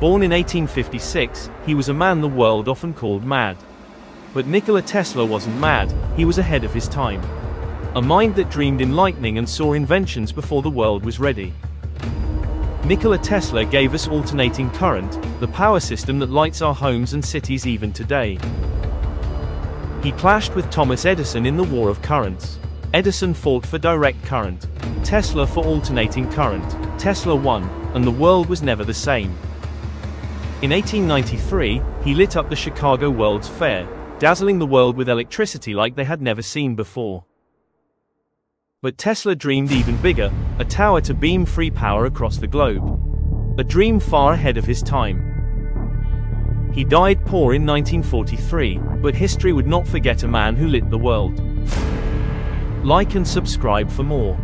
Born in 1856, he was a man the world often called mad. But Nikola Tesla wasn't mad, he was ahead of his time. A mind that dreamed in lightning and saw inventions before the world was ready. Nikola Tesla gave us alternating current, the power system that lights our homes and cities even today. He clashed with Thomas Edison in the War of Currents. Edison fought for direct current, Tesla for alternating current. Tesla won, and the world was never the same. In 1893, he lit up the Chicago World's Fair, dazzling the world with electricity like they had never seen before. But Tesla dreamed even bigger, a tower to beam free power across the globe. A dream far ahead of his time. He died poor in 1943, but history would not forget a man who lit the world. Like and subscribe for more.